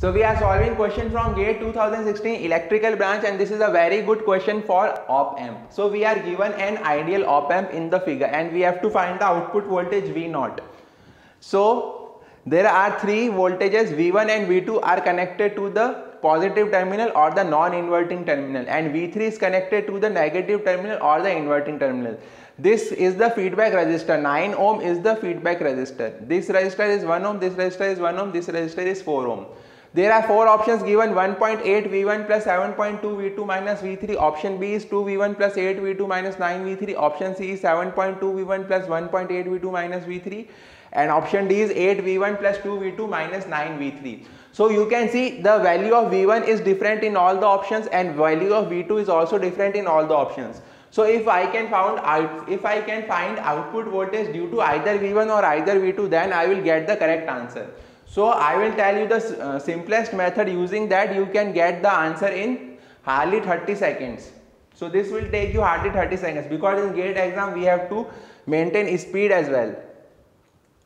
So we are solving question from GATE 2016 electrical branch and this is a very good question for op amp. So we are given an ideal op amp in the figure and we have to find the output voltage V0. So there are three voltages V1 and V2 are connected to the positive terminal or the non-inverting terminal and V3 is connected to the negative terminal or the inverting terminal. This is the feedback resistor 9 ohm is the feedback resistor. This resistor is 1 ohm, this resistor is 1 ohm, this resistor is 4 ohm. There are four options given 1.8 V1 plus 7.2 V2 minus V3. Option B is 2 V1 plus 8 V2 minus 9 V3. Option C is 7.2 V1 plus 1.8 V2 minus V3. And option D is 8 V1 plus 2 V2 minus 9 V3. So you can see the value of V1 is different in all the options and value of V2 is also different in all the options. So if I can found out if I can find output voltage due to either V1 or either V2 then I will get the correct answer. So I will tell you the uh, simplest method using that you can get the answer in hardly 30 seconds. So this will take you hardly 30 seconds because in gate exam we have to maintain speed as well.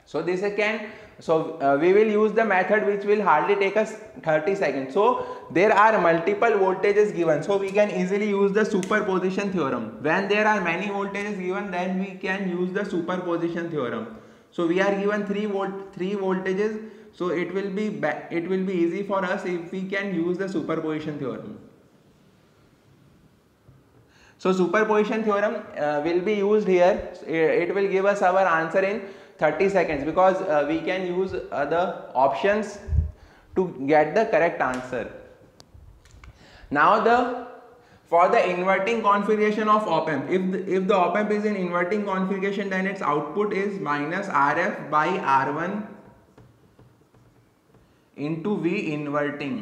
So this can so uh, we will use the method which will hardly take us 30 seconds. So there are multiple voltages given. So we can easily use the superposition theorem. When there are many voltages given then we can use the superposition theorem. So we are given 3 volt 3 voltages so it will be it will be easy for us if we can use the superposition theorem. So superposition theorem uh, will be used here. It will give us our answer in 30 seconds because uh, we can use the options to get the correct answer. Now the for the inverting configuration of op amp. If the, if the op amp is in inverting configuration then its output is minus rf by r1 into V inverting.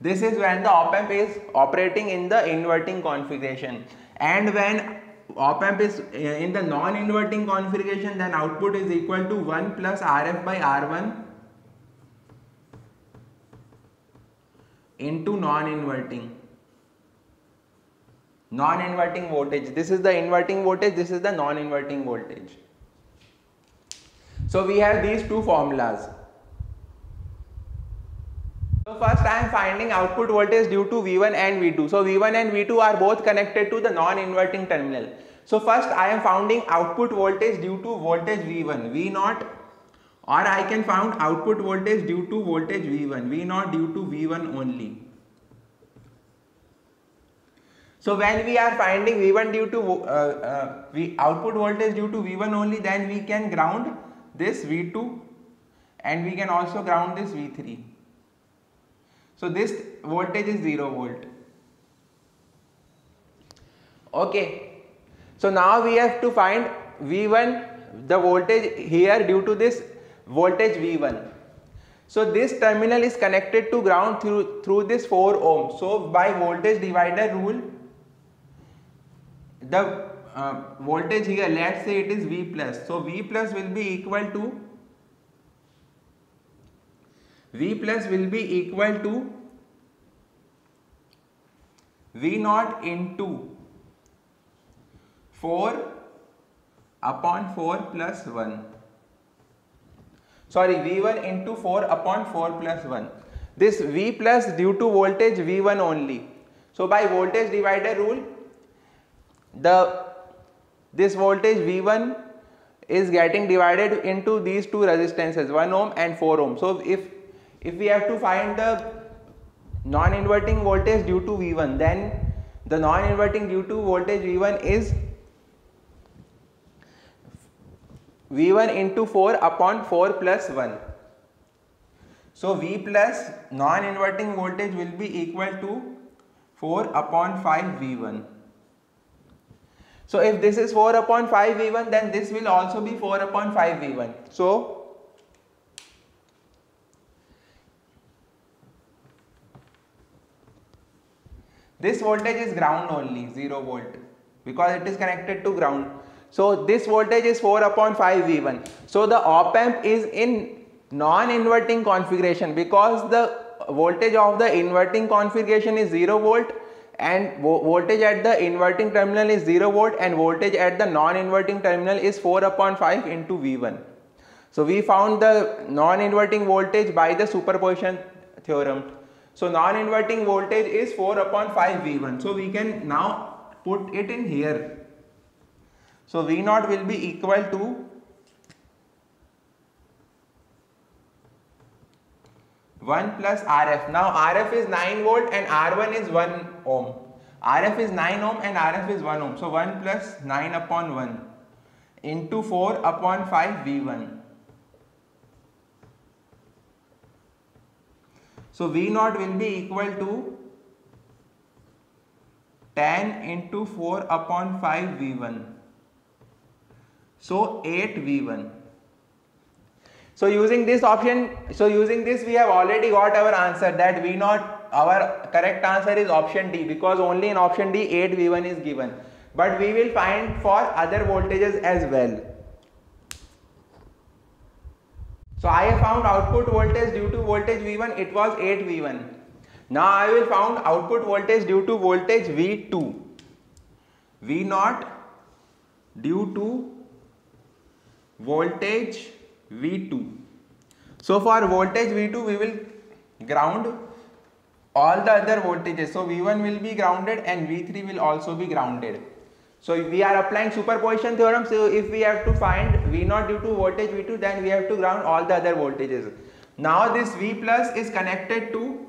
This is when the op amp is operating in the inverting configuration. And when op amp is uh, in the non-inverting configuration then output is equal to 1 plus Rf by R1 into non-inverting non-inverting voltage this is the inverting voltage this is the non-inverting voltage so we have these two formulas so first I am finding output voltage due to V1 and V2. So V1 and V2 are both connected to the non-inverting terminal. So first I am finding output voltage due to voltage V1, V0 or I can found output voltage due to voltage V1, V0 due to V1 only. So when we are finding V1 due to uh, uh, v output voltage due to V1 only then we can ground this V2 and we can also ground this V3. So this voltage is 0 volt. Okay. So now we have to find V1 the voltage here due to this voltage V1. So this terminal is connected to ground through through this 4 ohm. So by voltage divider rule the uh, voltage here let's say it is V plus. So V plus will be equal to V plus will be equal to V naught into 4 upon 4 plus 1. Sorry, V1 into 4 upon 4 plus 1. This V plus due to voltage V1 only. So by voltage divider rule, the this voltage V1 is getting divided into these two resistances 1 ohm and 4 ohm. So if if we have to find the non-inverting voltage due to V1 then the non-inverting due to voltage V1 is V1 into 4 upon 4 plus 1. So V plus non-inverting voltage will be equal to 4 upon 5 V1. So if this is 4 upon 5 V1 then this will also be 4 upon 5 V1. So This voltage is ground only 0 volt because it is connected to ground. So this voltage is 4 upon 5 V1. So the op amp is in non-inverting configuration because the voltage of the inverting configuration is 0 volt and voltage at the inverting terminal is 0 volt and voltage at the non-inverting terminal is 4 upon 5 into V1. So we found the non-inverting voltage by the superposition theorem. So non-inverting voltage is 4 upon 5 V1. So we can now put it in here. So V0 will be equal to 1 plus RF. Now RF is 9 volt and R1 is 1 ohm. RF is 9 ohm and RF is 1 ohm. So 1 plus 9 upon 1 into 4 upon 5 V1. So V0 will be equal to 10 into 4 upon 5 V1. So 8 V1. So using this option, so using this we have already got our answer that V naught our correct answer is option D because only in option D 8 V1 is given. But we will find for other voltages as well. So I have found output voltage due to voltage V1 it was 8 V1. Now I will found output voltage due to voltage V2. V naught due to voltage V2. So for voltage V2 we will ground all the other voltages. So V1 will be grounded and V3 will also be grounded. So we are applying superposition theorem. So if we have to find V0 due to voltage V2 then we have to ground all the other voltages. Now this V plus is connected to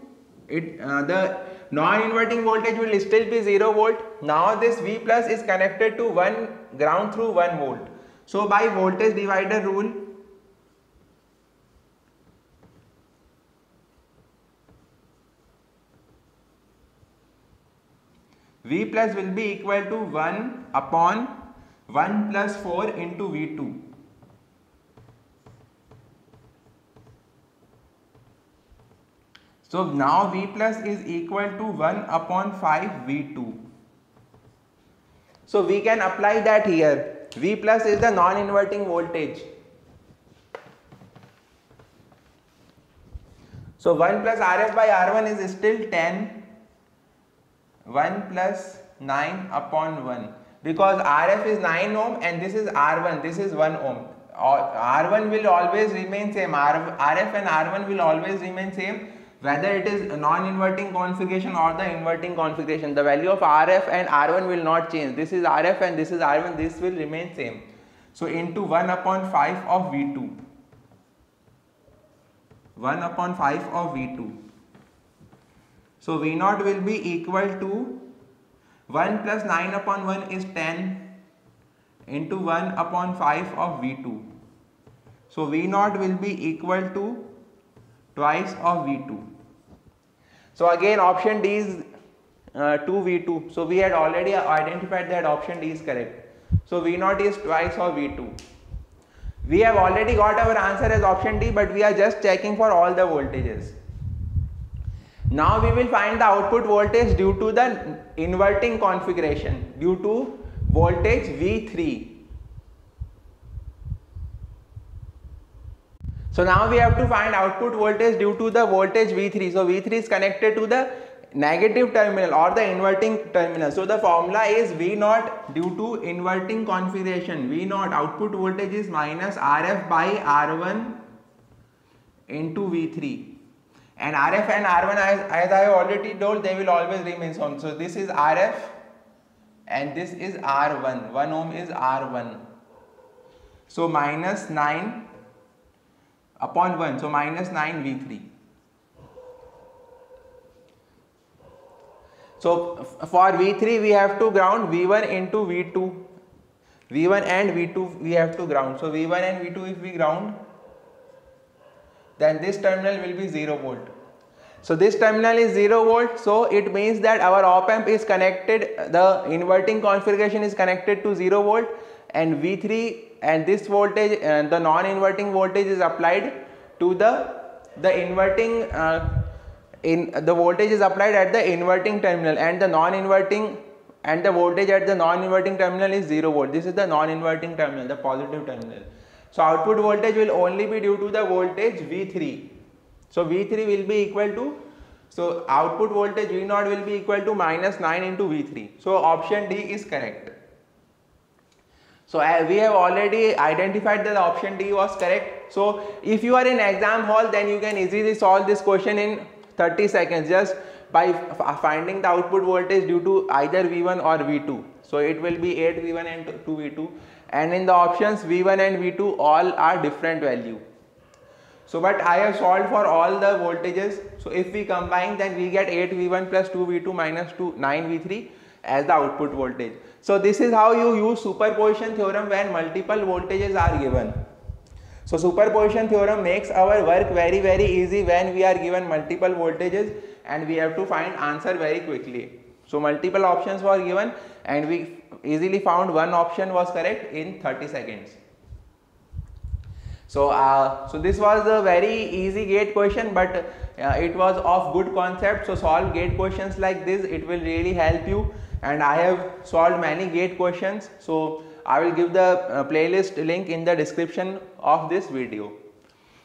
it uh, the non-inverting voltage will still be 0 volt. Now this V plus is connected to one ground through 1 volt. So by voltage divider rule V plus will be equal to 1 upon 1 plus 4 into V2. So now V plus is equal to 1 upon 5 V2. So we can apply that here. V plus is the non-inverting voltage. So 1 plus RF by R1 is still 10 1 plus 9 upon 1 because RF is 9 ohm and this is R1 this is 1 ohm. R1 will always remain same. RF and R1 will always remain same. Whether it is non-inverting configuration or the inverting configuration the value of RF and R1 will not change. This is RF and this is R1 this will remain same. So into 1 upon 5 of V2 1 upon 5 of V2 so V naught will be equal to 1 plus 9 upon 1 is 10 into 1 upon 5 of V2. So V naught will be equal to twice of V2. So again option D is uh, 2V2. So we had already identified that option D is correct. So V naught is twice of V2. We have already got our answer as option D but we are just checking for all the voltages. Now we will find the output voltage due to the inverting configuration due to voltage V3. So now we have to find output voltage due to the voltage V3. So V3 is connected to the negative terminal or the inverting terminal. So the formula is V naught due to inverting configuration. V naught output voltage is minus RF by R1 into V3 and RF and R1 as, as I already told they will always remain same. So this is RF and this is R1, 1 ohm is R1. So minus 9 upon 1, so minus 9 V3. So for V3 we have to ground V1 into V2. V1 and V2 we have to ground. So V1 and V2 if we ground then this terminal will be 0 volt. So this terminal is 0 volt so it means that our op amp is connected the inverting configuration is connected to 0 volt and V3 and this voltage and uh, the non-inverting voltage is applied to the the inverting uh, in the voltage is applied at the inverting terminal and the non-inverting and the voltage at the non-inverting terminal is 0 volt this is the non-inverting terminal the positive terminal so output voltage will only be due to the voltage V3. So V3 will be equal to, so output voltage V0 will be equal to minus 9 into V3. So option D is correct. So uh, we have already identified that option D was correct. so if you are in exam hall then you can easily solve this question in 30 seconds just by finding the output voltage due to either V1 or V2 so it will be 8 V1 and 2 V2 and in the options V1 and V2 all are different value so but I have solved for all the voltages. So if we combine then we get 8 V1 plus 2 V2 minus 2 9 V3 as the output voltage. So this is how you use superposition theorem when multiple voltages are given. So superposition theorem makes our work very very easy when we are given multiple voltages and we have to find answer very quickly. So multiple options were given and we easily found one option was correct in 30 seconds. So, uh, so this was a very easy gate question but uh, it was of good concept. So solve gate questions like this it will really help you and I have solved many gate questions. So I will give the uh, playlist link in the description of this video.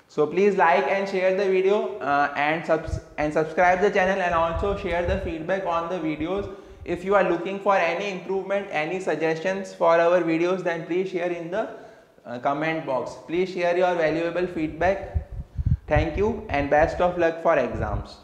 So please like and share the video uh, and, subs and subscribe the channel and also share the feedback on the videos. If you are looking for any improvement, any suggestions for our videos then please share in the uh, comment box. Please share your valuable feedback. Thank you and best of luck for exams.